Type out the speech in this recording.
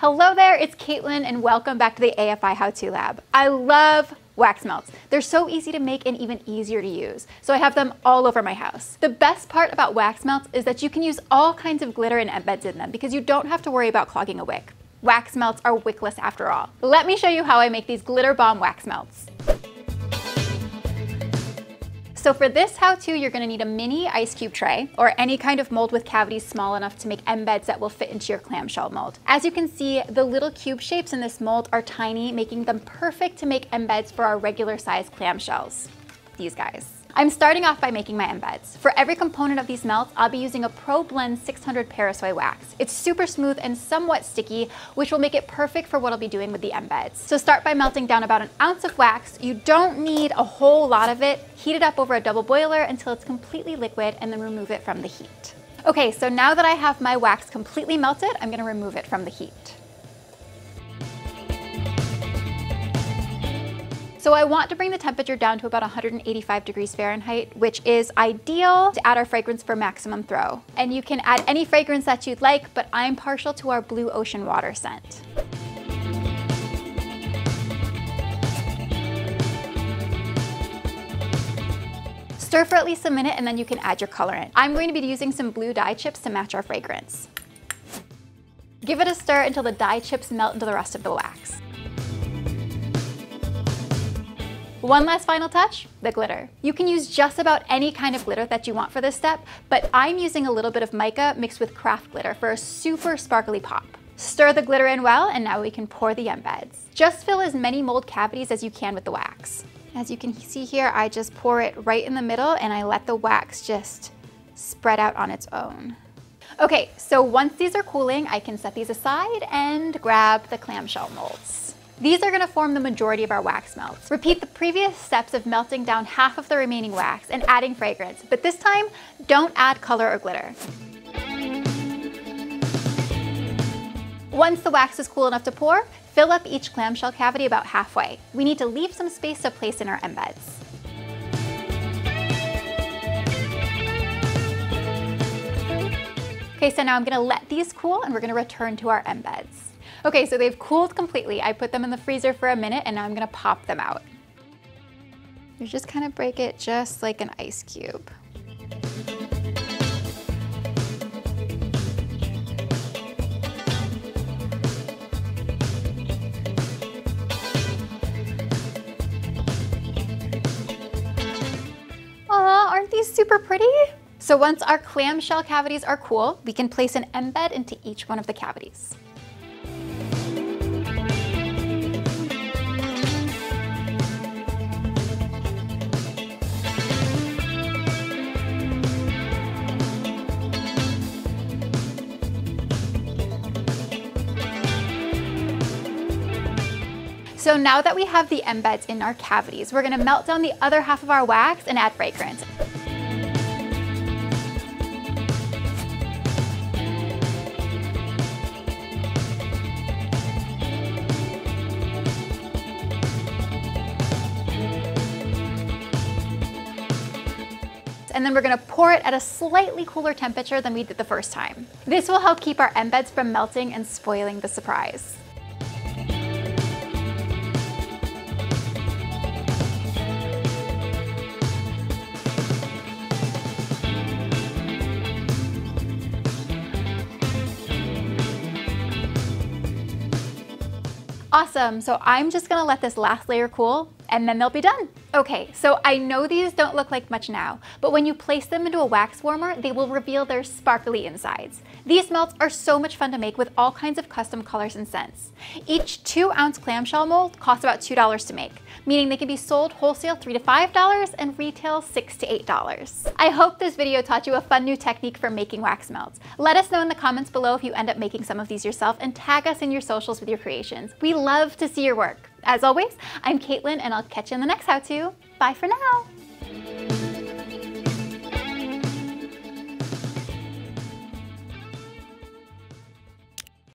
Hello there, it's Caitlin and welcome back to the AFI How-To Lab. I love wax melts. They're so easy to make and even easier to use, so I have them all over my house. The best part about wax melts is that you can use all kinds of glitter and embeds in them because you don't have to worry about clogging a wick. Wax melts are wickless after all. Let me show you how I make these glitter bomb wax melts. So for this how-to, you're gonna need a mini ice cube tray or any kind of mold with cavities small enough to make embeds that will fit into your clamshell mold. As you can see, the little cube shapes in this mold are tiny, making them perfect to make embeds for our regular size clamshells. These guys. I'm starting off by making my embeds. For every component of these melts, I'll be using a Pro Blend 600 Parasoy wax. It's super smooth and somewhat sticky, which will make it perfect for what I'll be doing with the embeds. So start by melting down about an ounce of wax. You don't need a whole lot of it. Heat it up over a double boiler until it's completely liquid and then remove it from the heat. Okay, so now that I have my wax completely melted, I'm gonna remove it from the heat. So I want to bring the temperature down to about 185 degrees Fahrenheit, which is ideal to add our fragrance for maximum throw. And you can add any fragrance that you'd like, but I'm partial to our blue ocean water scent. Stir for at least a minute and then you can add your colorant. I'm going to be using some blue dye chips to match our fragrance. Give it a stir until the dye chips melt into the rest of the wax. One last final touch, the glitter. You can use just about any kind of glitter that you want for this step, but I'm using a little bit of mica mixed with craft glitter for a super sparkly pop. Stir the glitter in well, and now we can pour the embeds. Just fill as many mold cavities as you can with the wax. As you can see here, I just pour it right in the middle and I let the wax just spread out on its own. Okay, so once these are cooling, I can set these aside and grab the clamshell molds. These are gonna form the majority of our wax melts. Repeat the previous steps of melting down half of the remaining wax and adding fragrance, but this time, don't add color or glitter. Once the wax is cool enough to pour, fill up each clamshell cavity about halfway. We need to leave some space to place in our embeds. Okay, so now I'm gonna let these cool and we're gonna return to our embeds. Okay, so they've cooled completely. I put them in the freezer for a minute and now I'm gonna pop them out. You just kind of break it just like an ice cube. Aren't these super pretty? So once our clamshell cavities are cool, we can place an embed into each one of the cavities. So now that we have the embeds in our cavities, we're gonna melt down the other half of our wax and add fragrance. and then we're gonna pour it at a slightly cooler temperature than we did the first time. This will help keep our embeds from melting and spoiling the surprise. Awesome, so I'm just gonna let this last layer cool and then they'll be done. Okay, so I know these don't look like much now, but when you place them into a wax warmer, they will reveal their sparkly insides. These melts are so much fun to make with all kinds of custom colors and scents. Each two ounce clamshell mold costs about $2 to make, meaning they can be sold wholesale 3 to $5 and retail 6 to $8. I hope this video taught you a fun new technique for making wax melts. Let us know in the comments below if you end up making some of these yourself and tag us in your socials with your creations. We love to see your work. As always, I'm Caitlin and I'll catch you in the next how-to. Bye for now.